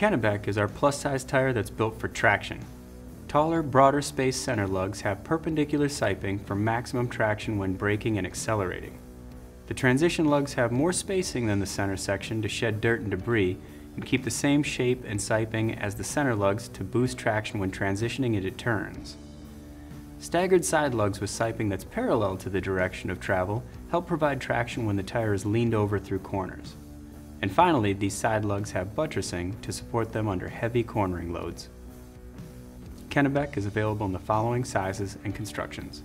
Kennebec is our plus-size tire that's built for traction. Taller, broader space center lugs have perpendicular siping for maximum traction when braking and accelerating. The transition lugs have more spacing than the center section to shed dirt and debris and keep the same shape and siping as the center lugs to boost traction when transitioning into turns. Staggered side lugs with siping that's parallel to the direction of travel help provide traction when the tire is leaned over through corners. And finally, these side lugs have buttressing to support them under heavy cornering loads. Kennebec is available in the following sizes and constructions.